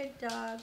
good dog.